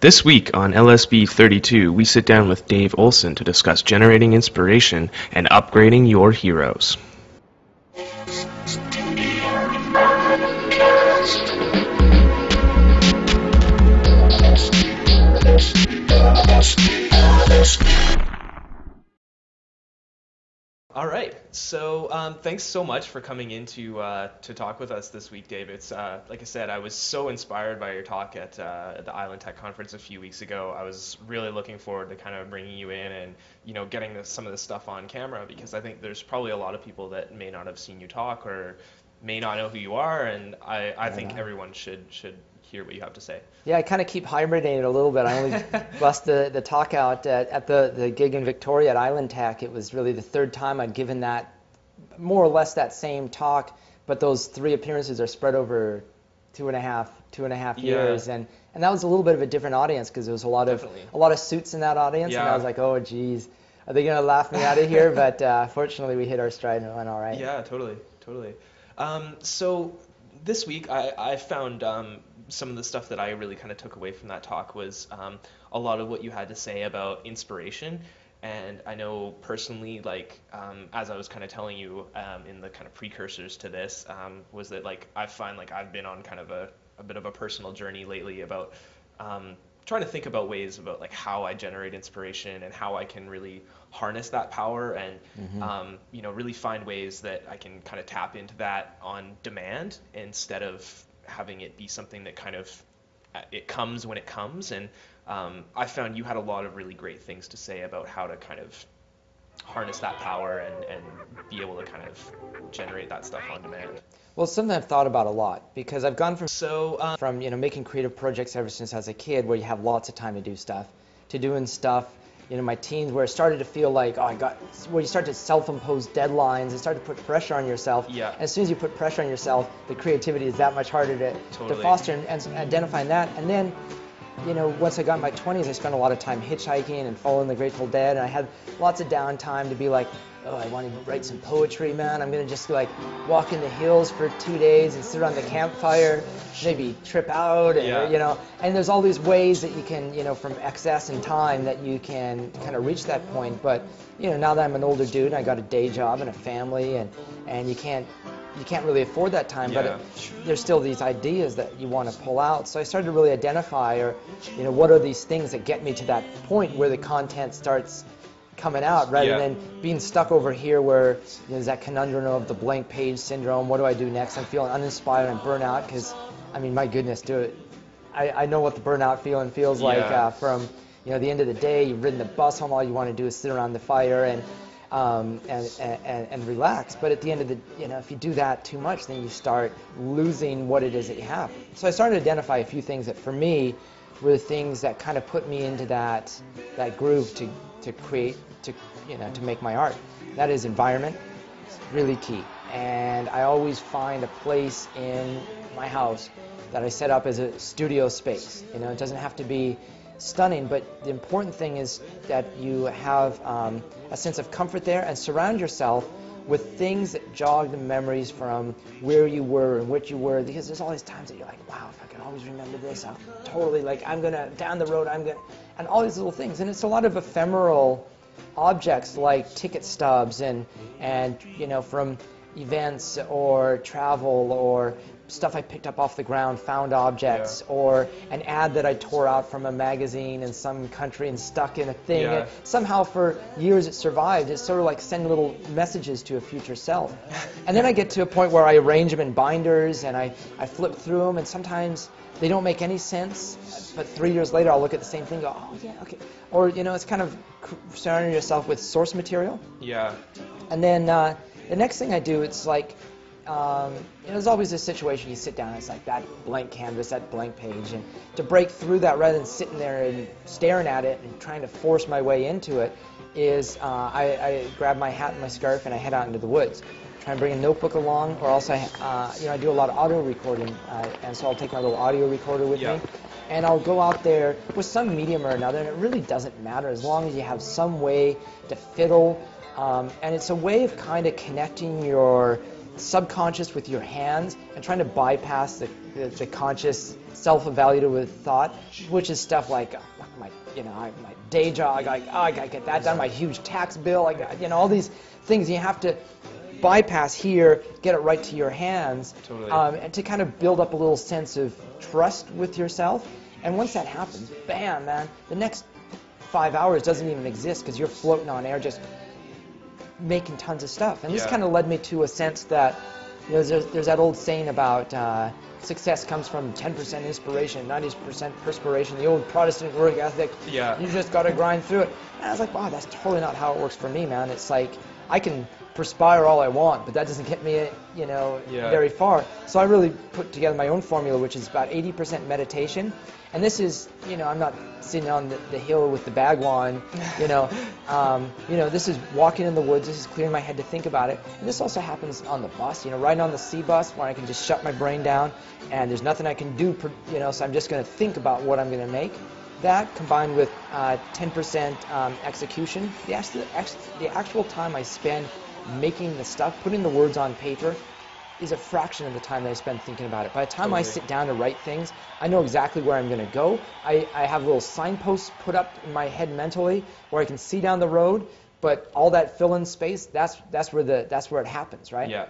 This week on LSB 32, we sit down with Dave Olson to discuss generating inspiration and upgrading your heroes. All right. So um, thanks so much for coming in to, uh, to talk with us this week, Dave. It's uh, like I said, I was so inspired by your talk at, uh, the Island Tech Conference a few weeks ago. I was really looking forward to kind of bringing you in and you know getting this, some of this stuff on camera because I think there's probably a lot of people that may not have seen you talk or may not know who you are, and I, I think everyone should should hear what you have to say. Yeah, I kind of keep hibernating a little bit. I only bust the, the talk out at, at the, the gig in Victoria at Island Tech. It was really the third time I'd given that, more or less that same talk, but those three appearances are spread over two and a half, two and a half Yeah. years, and and that was a little bit of a different audience because there was a lot Definitely. of a lot of suits in that audience, and I was like, oh geez, are they gonna laugh me out of here? But uh, fortunately, we hit our stride and it went all right. Yeah, totally, totally. Um, so this week, I, I found um, some of the stuff that I really kind of took away from that talk was um, a lot of what you had to say about inspiration. And I know personally, like um, as I was kind of telling you um, in the kind of precursors to this, um, was that like I find like I've been on kind of a, a bit of a personal journey lately about um, trying to think about ways about like how I generate inspiration and how I can really harness that power and um, you know really find ways that I can kind of tap into that on demand instead of having it be something that kind of uh, it comes when it comes. And um, I found you had a lot of really great things to say about how to kind of harness that power and, and be able to kind of generate that stuff on demand. Well, something I've thought about a lot because I've gone from So um, from you know making creative projects ever since I was a kid, where you have lots of time to do stuff, to doing stuff. You know, my teens where it started to feel like, oh, I got where you start to self-impose deadlines and start to put pressure on yourself. Yeah. And as soon as you put pressure on yourself, the creativity is that much harder to, to foster and, and identifying that. And then, you know, once I got in my 20s, I spent a lot of time hitchhiking and following the Grateful Dead, and I had lots of downtime to be like, oh, I want to write some poetry, man. I'm gonna just like walk in the hills for two days and sit around the campfire, maybe trip out, and, Yeah. you know. And there's all these ways that you can, you know, from excess and time that you can kind of reach that point. But you know, now that I'm an older dude, and I got a day job and a family, and and you can't you can't really afford that time. But it, there's still these ideas that you want to pull out. So I started to really identify, or you know, what are these things that get me to that point where the content starts coming out, rather Yeah. than being stuck over here where you know, there's that conundrum of the blank page syndrome. What do I do next? I'm feeling uninspired and burnout because, I mean, my goodness, do it. I, I know what the burnout feeling feels like Yeah. uh, from you know the end of the day. You've ridden the bus home. All you want to do is sit around the fire and. Um, and, and, and relax. But at the end of the, you know, if you do that too much, then you start losing what it is that you have. So I started to identify a few things that for me were the things that kind of put me into that, that groove to, to create, to, you know, to make my art. That is environment, it's really key. And I always find a place in my house that I set up as a studio space. You know, it doesn't have to be stunning, but the important thing is that you have um, a sense of comfort there and surround yourself with things that jog the memories from where you were and what you were because there's all these times that you're like wow if i could always remember this i'll totally like i'm gonna down the road i'm gonna and all these little things. And it's a lot of ephemeral objects like ticket stubs and and you know from events or travel or stuff I picked up off the ground, found objects, or an ad that I tore out from a magazine in some country and stuck in a thing. Yeah. Somehow for years it survived. It's sort of like sending little messages to a future self. And then I get to a point where I arrange them in binders and I, I flip through them and sometimes they don't make any sense. But three years later I'll look at the same thing and go, oh yeah, okay. Or, you know, it's kind of surrounding yourself with source material. Yeah. And then uh, the next thing I do, it's like, um, you know, there's always a situation you sit down, and it's like that blank canvas, that blank page, and to break through that rather than sitting there and staring at it and trying to force my way into it, is uh, I, I grab my hat and my scarf and I head out into the woods. Try and bring a notebook along, or else I, uh, you know, I do a lot of audio recording, uh, and so I'll take my little audio recorder with Yeah. me, and I'll go out there with some medium or another, and it really doesn't matter as long as you have some way to fiddle, um, and it's a way of kind of connecting your subconscious with your hands and trying to bypass the, the, the conscious self-evaluative thought, which is stuff like uh, my, you know, my day job, like, oh, I gotta get that done, my huge tax bill, I got, you know, all these things you have to bypass here, get it right to your hands, Totally. um, and to kind of build up a little sense of trust with yourself. And once that happens, bam, man, the next five hours doesn't even exist because you're floating on air just making tons of stuff. And this Yeah. kind of led me to a sense that you know, there's, there's that old saying about uh, success comes from 10% inspiration, 90% perspiration, the old Protestant work ethic. Yeah. You just got to grind through it. And I was like, wow, that's totally not how it works for me, man. It's like I can perspire all I want, but that doesn't get me, you know, Yeah. very far. So I really put together my own formula, which is about 80% meditation. And this is, you know, I'm not sitting on the, the hill with the Bhagwan, you know. Um, you know, this is walking in the woods. This is clearing my head to think about it. And this also happens on the bus, you know, riding on the C bus where I can just shut my brain down and there's nothing I can do, per, you know, so I'm just going to think about what I'm going to make. That combined with uh, 10% um, execution, the actual, the actual time I spend making the stuff, putting the words on paper, is a fraction of the time that I spend thinking about it. By the time I sit down to write things, I know exactly where I'm going to go. I, I have little signposts put up in my head mentally where I can see down the road, but all that fill-in space, that's that's where the that's where it happens, right? Yeah.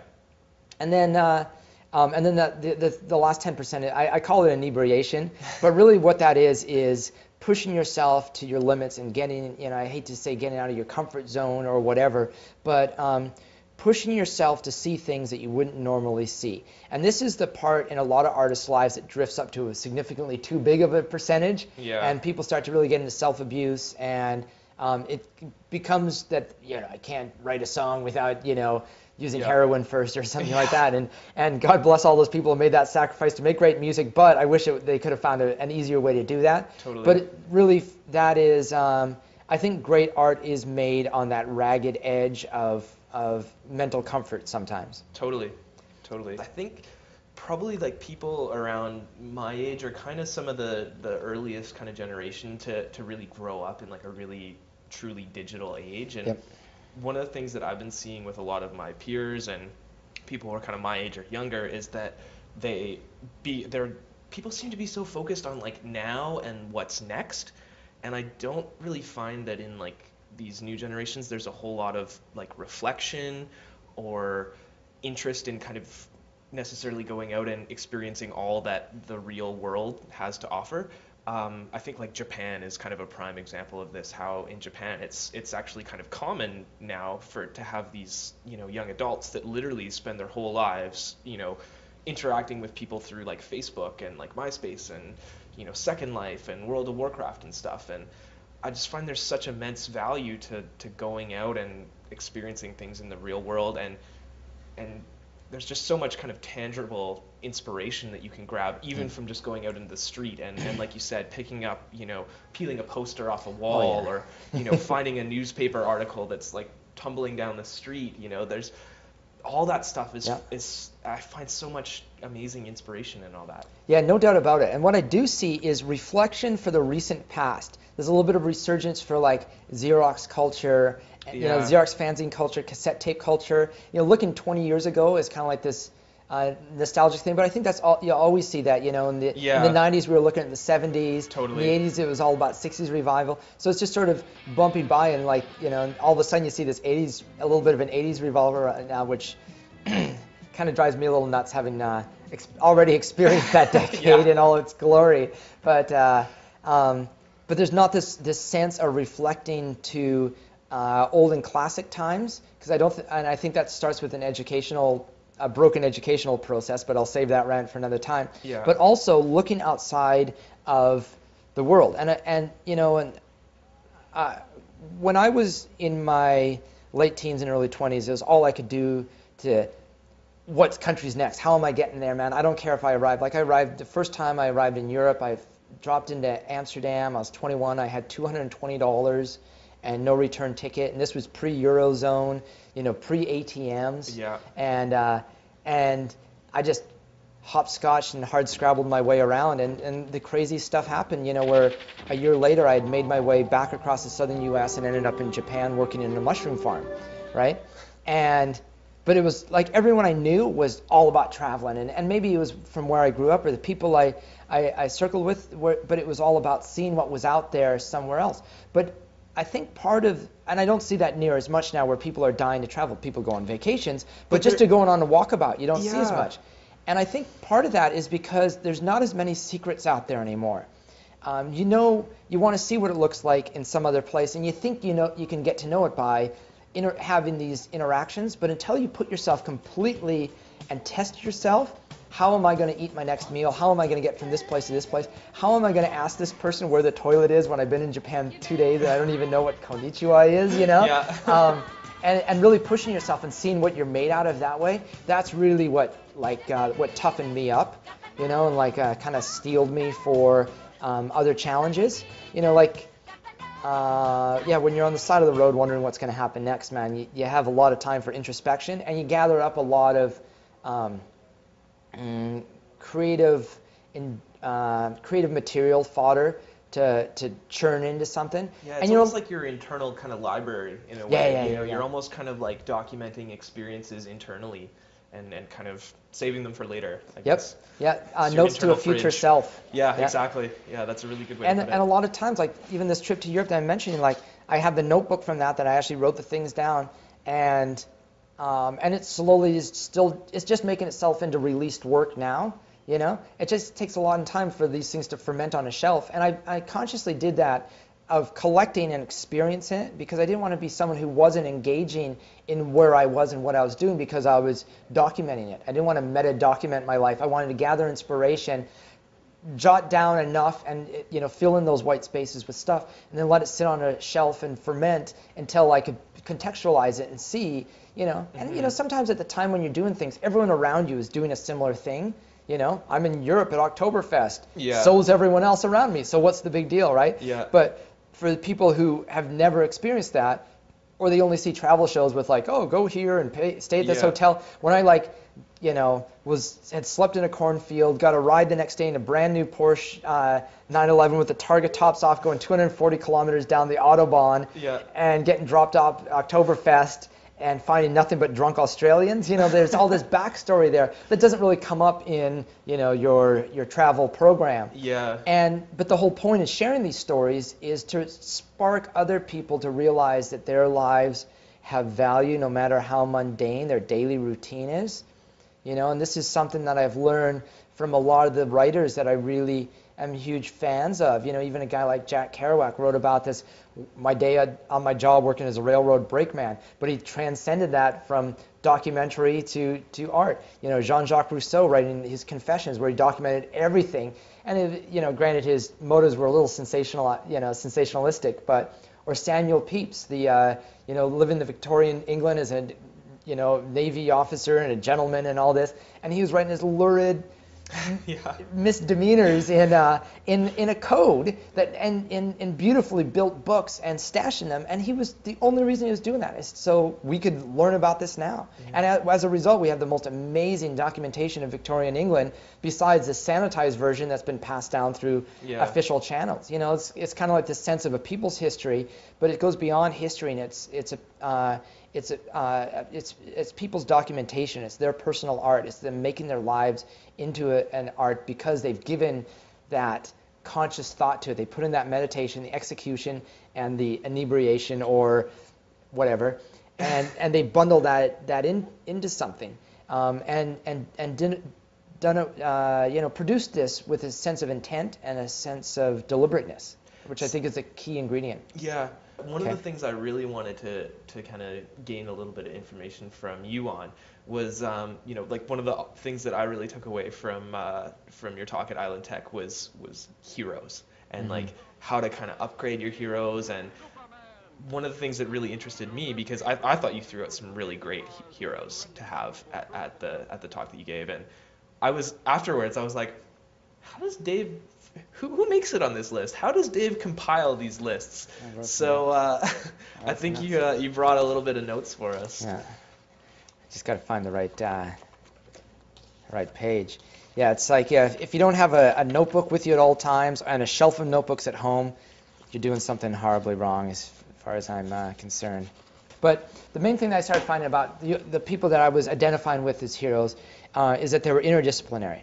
And then, uh, um, and then the, the, the, the last 10%, I, I call it inebriation, but really what that is is pushing yourself to your limits and getting, you know, I hate to say getting out of your comfort zone or whatever, but um, pushing yourself to see things that you wouldn't normally see. And this is the part in a lot of artists' lives that drifts up to a significantly too big of a percentage, Yeah. and people start to really get into self-abuse and um, it becomes that you know I can't write a song without you know using Yeah. heroin first or something like that. And and God bless all those people who made that sacrifice to make great music. But I wish it, they could have found a, an easier way to do that. Totally. But it really, that is, um, I think great art is made on that ragged edge of of mental comfort sometimes. Totally, totally. I think probably like people around my age are kind of some of the the earliest kind of generation to to really grow up in like a really truly digital age. And Yep. One of the things that I've been seeing with a lot of my peers and people who are kind of my age or younger is that they be they're people seem to be so focused on like now and what's next and I don't really find that in like these new generations there's a whole lot of like reflection or interest in kind of necessarily going out and experiencing all that the real world has to offer. Um, I think like Japan is kind of a prime example of this. How in Japan it's it's actually kind of common now for to have these you know young adults that literally spend their whole lives you know interacting with people through like Facebook and like MySpace and you know Second Life and World of Warcraft and stuff. And I just find there's such immense value to to going out and experiencing things in the real world and and there's just so much kind of tangible inspiration that you can grab even mm. from just going out into the street and, and like you said picking up you know peeling a poster off a oh, wall yeah. or you know finding a newspaper article that's like tumbling down the street you know there's all that stuff is Yeah. is I find so much amazing inspiration in all that Yeah, no doubt about it. And what I do see is reflection for the recent past. There's a little bit of resurgence for like Xerox culture, you know, Xerox fanzine culture, cassette tape culture. You know, looking 20 years ago is kind of like this uh, nostalgic thing, but I think that's all you always see that. You know, in the Yeah. in the 90s we were looking at the 70s, Totally. in the 80s it was all about 60s revival. So it's just sort of bumping by and like you know, and all of a sudden you see this 80s, a little bit of an 80s revival right now, which kind of drives me a little nuts having uh, ex- already experienced that decade Yeah. in all its glory. But uh, um, but there's not this this sense of reflecting to uh, old and classic times because I don't th- and I think that starts with an educational a broken educational process. But I'll save that rant for another time. Yeah. But also looking outside of the world and and you know and uh, when I was in my late teens and early 20s, it was all I could do to what country's next? How am I getting there, man? I don't care if I arrive. Like I arrived the first time I arrived in Europe, I dropped into Amsterdam. I was 21. I had $220 and no return ticket, and this was pre-eurozone, you know, pre-ATMs. Yeah. And uh, and I just hopscotched and hard scrabbled my way around and, and the crazy stuff happened, you know, where a year later I had made my way back across the southern US and ended up in Japan working in a mushroom farm, right? And but it was like everyone I knew was all about traveling, and, and maybe it was from where I grew up or the people I I, I circled with, were, but it was all about seeing what was out there somewhere else. But I think part of, and I don't see that near as much now where people are dying to travel. People go on vacations, but, But just to going on a walkabout, you don't see as much. And I think part of that is because there's not as many secrets out there anymore. Um, you know, you want to see what it looks like in some other place, and you think you know you can get to know it by having these interactions. But until you put yourself completely and test yourself, how am I going to eat my next meal? How am I going to get from this place to this place? How am I going to ask this person where the toilet is when I've been in Japan two days and I don't even know what konnichiwa is? You know. Yeah. um, and, and really pushing yourself and seeing what you're made out of that way. That's really what like uh, what toughened me up, you know, and like uh, kind of steeled me for um, other challenges. You know, like uh, yeah, when you're on the side of the road wondering what's going to happen next, man, you, you have a lot of time for introspection and you gather up a lot of um, mm, creative in, uh, creative material fodder to to churn into something. Yeah, it's and you know, almost like your internal kind of library in a way. Yeah, yeah, you know, yeah, you're almost kind of like documenting experiences internally and, and kind of saving them for later. I Yep. guess. Yeah. Uh, notes to a future fridge. self. Yeah, Yeah. exactly. Yeah, that's a really good way And to put and a lot of times, like even this trip to Europe that I'm mentioning, like I have the notebook from that that I actually wrote the things down, and um, and it slowly is still it's just making itself into released work now. You know, it just takes a lot of time for these things to ferment on a shelf, and I, I consciously did that of collecting and experiencing it because I didn't want to be someone who wasn't engaging in where I was and what I was doing because I was documenting it. I didn't want to meta document my life. I wanted to gather inspiration jot down enough and you know fill in those white spaces with stuff and then let it sit on a shelf and ferment until I could contextualize it and see you know and you know mm-hmm. sometimes at the time when you're doing things everyone around you is doing a similar thing you know I'm in Europe at Oktoberfest Yeah. so is everyone else around me so what's the big deal right Yeah. but for the people who have never experienced that or they only see travel shows with like oh go here and pay, stay at this Yeah. hotel when I like you know, was had slept in a cornfield, got a ride the next day in a brand new Porsche uh, 911 with the target tops off, going 240 kilometers down the autobahn, Yeah. and getting dropped off Oktoberfest and finding nothing but drunk Australians. You know, there's all this backstory there that doesn't really come up in you know your your travel program. Yeah. And but the whole point of sharing these stories is to spark other people to realize that their lives have value no matter how mundane their daily routine is. You know, and this is something that I've learned from a lot of the writers that I really am huge fans of. You know, even a guy like Jack Kerouac wrote about this my day on- my job working as a railroad brakeman, but he transcended that from documentary to, to art. You know, Jean-Jacques Rousseau writing his Confessions where he documented everything. And it, you know, granted his motives were a little sensational, you know, sensationalistic, but or Samuel Pepys, the uh, you know, living in the Victorian England as a you know, Navy officer and a gentleman and all this, and he was writing his lurid yeah. misdemeanors in uh, in in a code that and in, in beautifully built books and stashing them. And he was the only reason he was doing that is so we could learn about this now. And as a result, we have the most amazing documentation of Victorian England, besides the sanitized version that's been passed down through Yeah. official channels. You know, it's it's kind of like the sense of a people's history, but it goes beyond history, and it's it's a uh, it's uh, it's it's people's documentation. It's their personal art. It's them making their lives into a, an art because they've given that conscious thought to it. They put in that meditation, the execution, and the inebriation or whatever, and and they bundle that that in into something, um, and and and didn't done uh, you know, produced this with a sense of intent and a sense of deliberateness, which I think is a key ingredient. Yeah. One Okay. of the things I really wanted to, to kind of gain a little bit of information from you on was, um, you know, like one of the things that I really took away from uh, from your talk at Island Tech was was heroes and like how to kind of upgrade your heroes and one of the things that really interested me because I, I thought you threw out some really great he- heroes to have at, at the at the talk that you gave and I was afterwards I was like how does Dave who, who makes it on this list how does Dave compile these lists I so uh, I think you uh, you brought a little bit of notes for us Yeah. Just got to find the right uh, right page. Yeah, it's like yeah, if- you don't have a, a notebook with you at all times and a shelf of notebooks at home, you're doing something horribly wrong as far as I'm uh, concerned. But the main thing that I started finding about the, the people that I was identifying with as heroes uh, is that they were interdisciplinary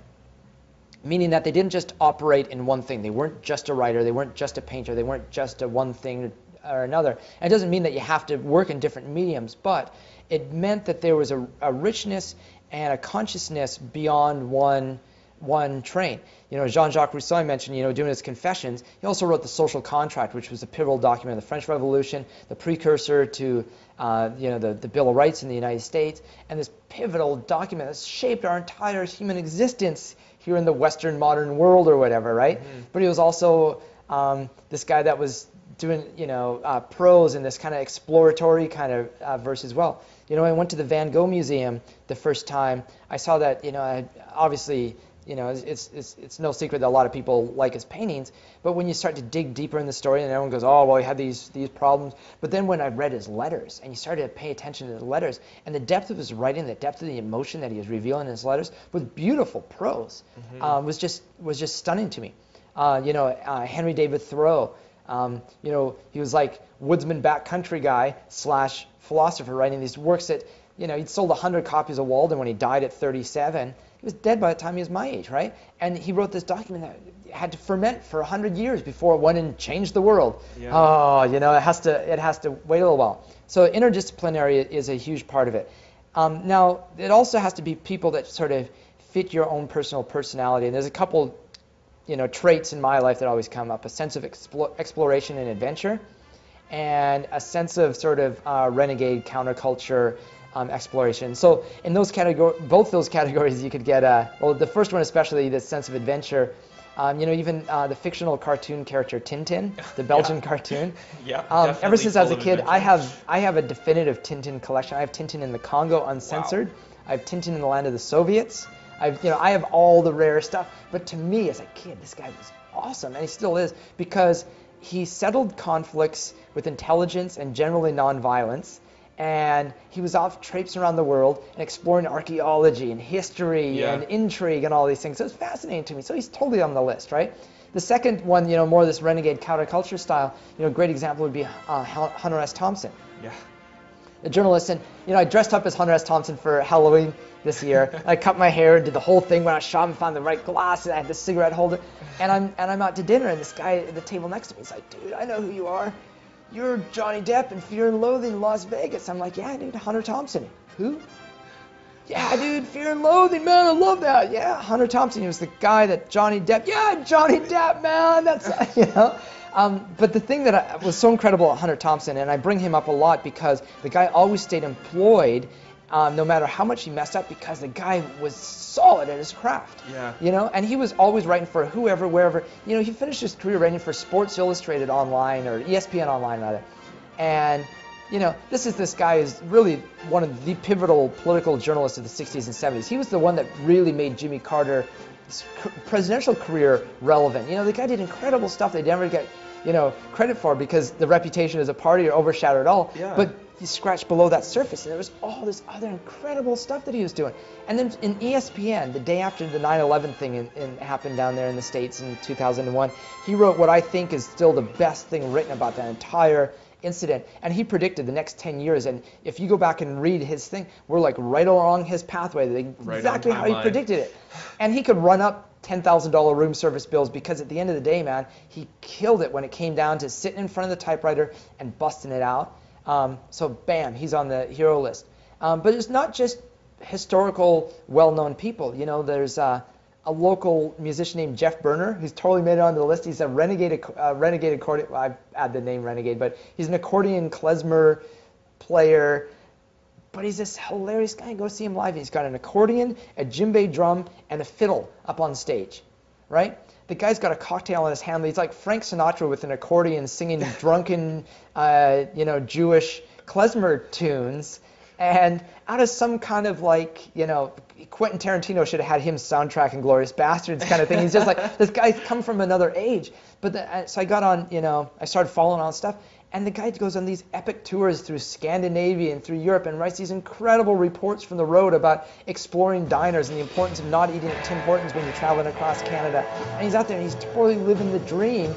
meaning that they didn't just operate in one thing. They weren't just a writer, they weren't just a painter, they weren't just a one thing or another. And it doesn't mean that you have to work in different mediums, but it meant that there was a, a richness and a consciousness beyond one one train. You know, Jean-Jacques Rousseau mentioned, you know, doing his confessions. He also wrote the Social Contract, which was a pivotal document of the French Revolution, the precursor to, uh, you know, the, the Bill of Rights in the United States, and this pivotal document that shaped our entire human existence here in the Western modern world or whatever, right? Mm-hmm. But he was also um, this guy that was doing, you know, uh, prose and this kind of exploratory kind of uh, verse as well. You know, I went to the Van Gogh Museum the first time. I saw that, you know, I, obviously, you know, it's, it's, it's no secret that a lot of people like his paintings. But when you start to dig deeper in the story, and everyone goes, oh, well, he had these, these problems. But then when I read his letters, and you started to pay attention to the letters, and the depth of his writing, the depth of the emotion that he was revealing in his letters, with beautiful prose, mm-hmm. uh, was just was just stunning to me. Uh, you know, uh, Henry David Thoreau, um, you know, he was like woodsman backcountry guy slash philosopher writing these works that, you know, he'd sold 100 copies of Walden when he died at 37. He was dead by the time he was my age, right? And he wrote this document that had to ferment for 100 years before it went and changed the world. Yeah. Oh, you know, it has to it has to wait a little while. So interdisciplinary is a huge part of it. Um, now, it also has to be people that sort of fit your own personal personality. And there's a couple, you know, traits in my life that always come up: a sense of explore, exploration and adventure, and a sense of sort of uh, renegade counterculture um, exploration. So in those categories, both those categories, you could get a well. The first one, especially the sense of adventure. Um, you know, even uh, the fictional cartoon character Tintin, the Belgian yeah. cartoon. Yeah. Um, ever since I was a kid, I have I have a definitive Tintin collection. I have Tintin in the Congo uncensored. Wow. I have Tintin in the land of the Soviets. I've you know I have all the rare stuff. But to me, as a kid, this guy was awesome, and he still is because he settled conflicts with intelligence and generally nonviolence and he was off traipsing around the world and exploring archaeology and history yeah. and intrigue and all these things. So it's fascinating to me. So he's totally on the list, right? The second one, you know, more this renegade counterculture style, you know, a great example would be uh, Hunter S. Thompson. Yeah. A journalist, and you know, I dressed up as Hunter S. Thompson for Halloween this year. I cut my hair and did the whole thing. When I shot and found the right glasses, I had the cigarette holder, and I'm and I'm out to dinner, and this guy at the table next to me is like, "Dude, I know who you are you're Johnny Depp in Fear and Loathing in Las Vegas. I'm like, yeah, dude, Hunter Thompson. Who? Yeah, dude, Fear and Loathing, man, I love that. Yeah, Hunter Thompson. He was the guy that Johnny Depp. Yeah, Johnny Depp, man. That's you know. Um, but the thing that I, was so incredible at Hunter Thompson, and I bring him up a lot because the guy always stayed employed um, no matter how much he messed up, because the guy was solid at his craft. Yeah. You know, and he was always writing for whoever, wherever. You know, he finished his career writing for Sports Illustrated online or ESPN online rather, and you know, this is this guy is really one of the pivotal political journalists of the 60s and 70s. He was the one that really made Jimmy Carter's presidential career relevant. You know, the guy did incredible stuff they never get, you know, credit for because the reputation as a party overshadowed it all. Yeah. But he scratched below that surface, and there was all this other incredible stuff that he was doing. And then in ESPN, the day after the 9/11 thing in, in, happened down there in the states in 2001, he wrote what I think is still the best thing written about that entire incident. And he predicted the next 10 years. And if you go back and read his thing, we're like right along his pathway, right exactly how he predicted it. And he could run up $10,000 room service bills because at the end of the day, man, he killed it when it came down to sitting in front of the typewriter and busting it out. Um, so bam, he's on the hero list. Um, but it's not just historical, well-known people. You know, there's uh, a local musician named Geoff Berner who's totally made it onto the list. He's a renegade, uh, renegade accordion. Well, I add the name renegade, but he's an accordion klezmer player. But he's this hilarious guy. Go see him live. He's got an accordion, a djembe drum, and a fiddle up on stage, right? The guy's got a cocktail in his hand. He's like Frank Sinatra with an accordion singing drunken, uh, you know, Jewish klezmer tunes. And out of some kind of like, you know, Quentin Tarantino should have had him soundtrack Inglourious Basterds kind of thing. He's just like, this guy's come from another age. But the, uh, so I got on, you know, I started following on stuff. And the guy goes on these epic tours through Scandinavia and through Europe and writes these incredible reports from the road about exploring diners and the importance of not eating at Tim Hortons when you're traveling across Canada. And he's out there and he's totally living the dream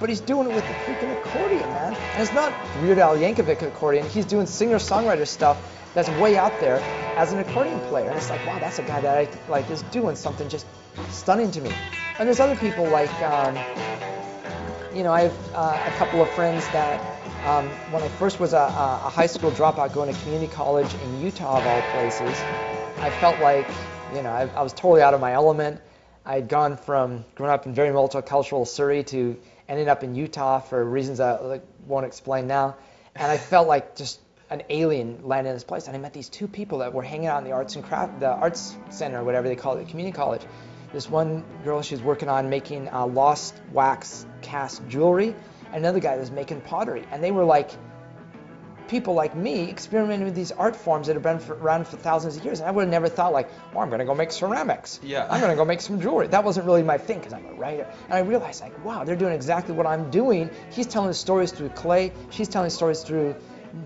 but he's doing it with the freaking accordion, man. And it's not Weird Al Yankovic accordion. He's doing singer-songwriter stuff that's way out there as an accordion player. And it's like, wow, that's a guy that I like is doing something just stunning to me. And there's other people like, um, you know, I have uh, a couple of friends that um, when I first was a, a, high school dropout going to community college in Utah of all places, I felt like, you know, I, I was totally out of my element. I had gone from growing up in very multicultural Surrey to ending up in Utah for reasons I won't explain now. And I felt like just an alien landed in this place. And I met these two people that were hanging out in the arts and craft, the arts center, whatever they call it, the community college. This one girl, she was working on making uh, lost wax cast jewelry. And another guy was making pottery. And they were like people like me experimenting with these art forms that have been for, around for thousands of years. And I would have never thought like, well, I'm going to go make ceramics. Yeah. I'm going to go make some jewelry. That wasn't really my thing because I'm a writer. And I realized like, wow, they're doing exactly what I'm doing. He's telling stories through clay. She's telling stories through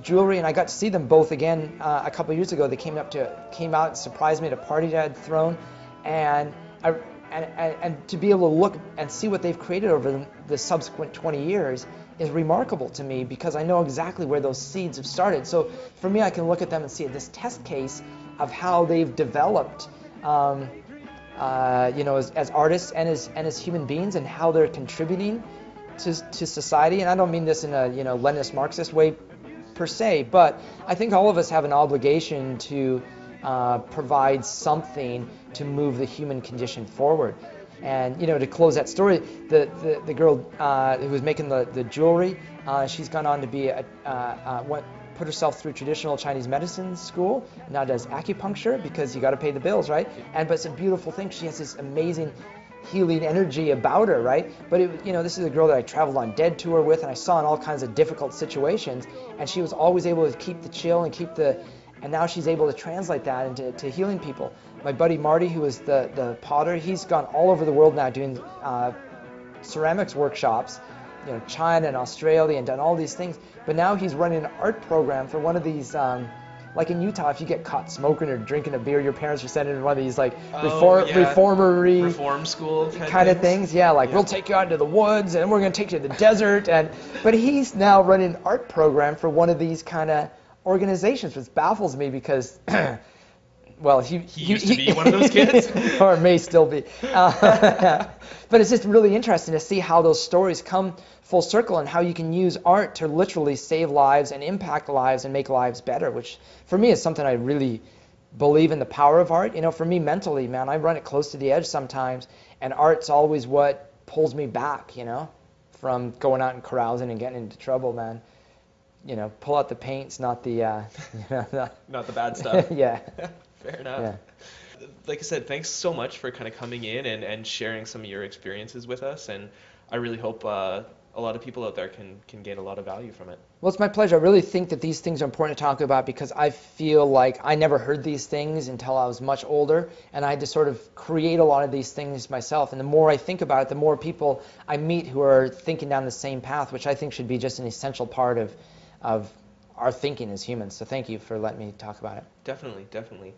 jewelry. And I got to see them both again uh, a couple years ago. They came up to came out and surprised me at a party that I'd thrown, and I. And, and, and to be able to look and see what they've created over the, the subsequent 20 years is remarkable to me because I know exactly where those seeds have started. So for me, I can look at them and see this test case of how they've developed, um, uh, you know, as, as, artists and as and as human beings, and how they're contributing to, to society. And I don't mean this in a you know Leninist Marxist way per se, but I think all of us have an obligation to uh, provide something to move the human condition forward. And you know, to close that story, the the, the girl uh, who was making the the jewelry, uh, she's gone on to be a uh, uh, went, put herself through traditional Chinese medicine school. Now does acupuncture because you got to pay the bills, right? And but it's a beautiful thing. She has this amazing healing energy about her, right? But it, you know, this is a girl that I traveled on Dead tour with, and I saw in all kinds of difficult situations, and she was always able to keep the chill and keep the and now she's able to translate that into to healing people. My buddy Marty, who is the, the potter, he's gone all over the world now doing uh, ceramics workshops, you know, China and Australia, and done all these things. But now he's running an art program for one of these. Um, like in Utah, if you get caught smoking or drinking a beer, your parents are sending to one of these like oh, reform, yeah. reformery reform school kind, kind of things. Yeah, like yeah. we'll take you out into the woods and we're going to take you to the desert. And but he's now running an art program for one of these kind of organizations, which baffles me because, well, he, he, he used to be one of those kids, or may still be. Uh, but it's just really interesting to see how those stories come full circle and how you can use art to literally save lives and impact lives and make lives better. Which for me is something I really believe in the power of art. You know, for me mentally, man, I run it close to the edge sometimes, and art's always what pulls me back. You know, from going out and carousing and getting into trouble, man you know, pull out the paints, not the, uh, you know, not, not the bad stuff. yeah. Fair enough. Yeah. Like I said, thanks so much for kind of coming in and, and sharing some of your experiences with us. And I really hope uh, a lot of people out there can, can gain a lot of value from it. Well, it's my pleasure. I really think that these things are important to talk about because I feel like I never heard these things until I was much older, and I had to sort of create a lot of these things myself. And the more I think about it, the more people I meet who are thinking down the same path, which I think should be just an essential part of of our thinking as humans. So thank you for letting me talk about it. Definitely, definitely.